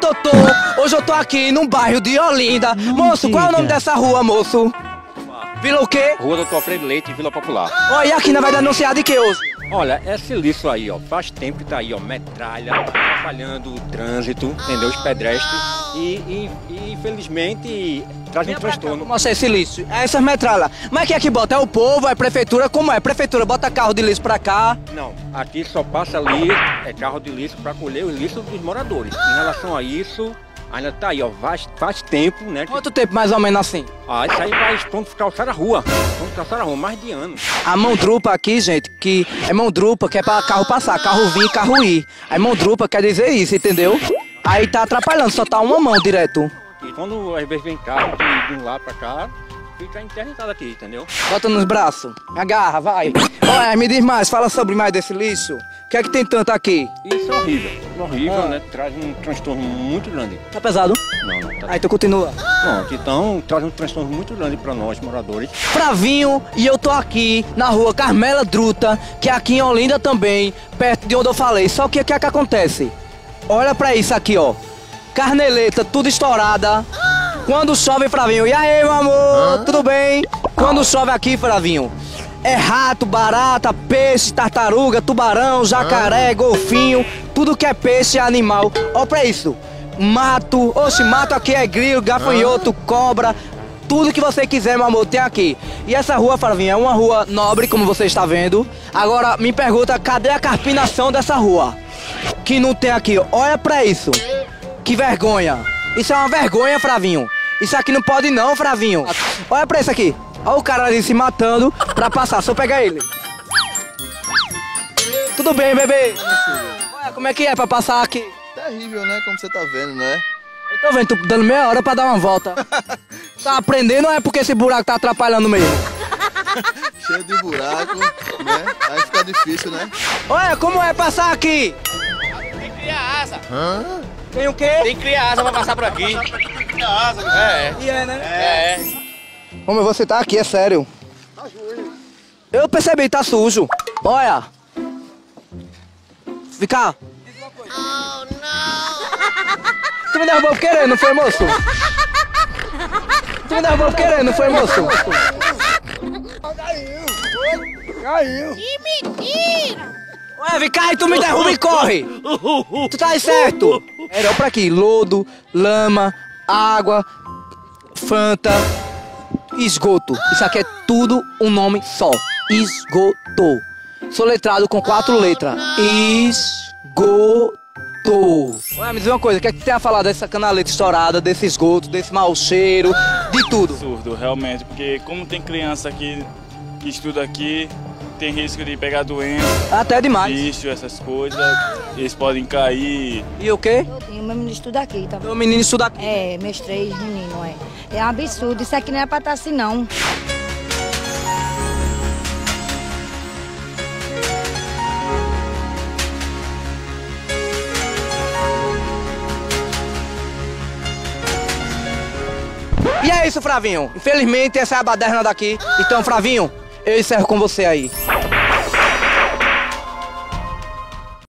Totô. Hoje eu tô aqui num bairro de Olinda. moço, qual é o nome dessa rua, moço? Vila o quê? Rua Doutor Alfredo Leite, Vila Popular. E aqui na vai denunciar de que hoje? Olha, esse lixo aí, ó, faz tempo que tá aí, ó, metralha, atrapalhando o trânsito, entendeu? Os pedestres e, e- e, infelizmente traz um transtorno. Como é esse lixo? É essas metralhas. Mas quem é que bota? É o povo, é a prefeitura? Como é? Prefeitura bota carro de lixo pra cá. Não, aqui só passa ali, é carro de lixo para colher o lixo dos moradores. Em relação a isso, ainda tá aí, ó, faz, faz tempo, né? que- Quanto tempo mais ou menos assim? Ah, isso aí vai ponto calçar a rua. Ponto calçar a rua, mais de anos. A mão drupa aqui, gente, que é mão drupa, que é pra carro passar, carro vir e carro ir. Aí mão drupa quer dizer isso, entendeu? Aí tá atrapalhando, só tá uma mão direto. E quando às vezes vem carro de, de um lado para cá, fica interditado aqui, entendeu? Bota nos braços, agarra, vai. Olha, me diz mais, fala sobre mais desse lixo. O que é que tem tanto aqui? Isso é horrível. Horrível, Ah. né? Traz um transtorno muito grande. Tá pesado? Não, não, tá Aí tu continua. Pronto, então traz um transtorno muito grande para nós, moradores. Fravinho e eu tô aqui na rua Carmela Druta, que é aqui em Olinda também, perto de onde eu falei. Só que o que é que acontece? Olha pra isso aqui, ó. Carneleta, tudo estourada. Quando chove, Fravinho. E aí, meu amor? Tudo bem? Quando chove aqui, Fravinho. É rato, barata, peixe, tartaruga, tubarão, jacaré, golfinho, tudo que é peixe animal. Olha pra isso. Mato, oxe, mato aqui é grilo, gafanhoto, cobra, tudo que você quiser, meu amor, tem aqui. E essa rua, Flavinha, é uma rua nobre, como você está vendo. Agora, me pergunta, cadê a carpinação dessa rua? Que não tem aqui. Olha pra isso. Que vergonha. Isso é uma vergonha, Fravinho. Isso aqui não pode não, Fravinho. Olha pra isso aqui. Olha o cara ali se matando pra passar. Só pegar ele. Tudo bem, bebê? Como é que é pra passar aqui? Terrível, né? Como você tá vendo, né? Eu tô vendo, tô dando meia hora pra dar uma volta. Tá aprendendo ou é porque esse buraco tá atrapalhando mesmo? Cheio de buraco, né? Aí fica difícil, né? Olha, como é passar aqui? Tem que criar asa. Tem o quê? Tem que criar asa pra passar por aqui. É, E é, né? é. Homem, você tá aqui, é sério. Eu percebi, tá sujo. Olha. Fica. Tu me derrubou por querer, não foi, moço? Tu me derrubou por querer, não foi, moço? Ué, vem cá e tu me derruba e corre! Tu tá aí certo! Era pra aqui, lodo, lama, água, fanta, esgoto. Isso aqui é tudo um nome só. Esgoto. Soletrado com quatro letras. Esgoto. Ué, me diz uma coisa, o que é que tu tem a falar dessa canaleta estourada, desse esgoto, desse mau cheiro, de tudo? absurdo, realmente, porque como tem criança aqui que estuda aqui, tem risco de pegar doença, Até demais. bicho, essas coisas, eles podem cair. E o quê? Todinho, meu menino estuda aqui, tá? O menino estuda aqui. É, meus três meninos, é. É um absurdo, isso aqui não é pra estar assim, não. E é isso, Fravinho. Infelizmente, essa é a baderna daqui. Então, Fravinho, eu encerro com você aí.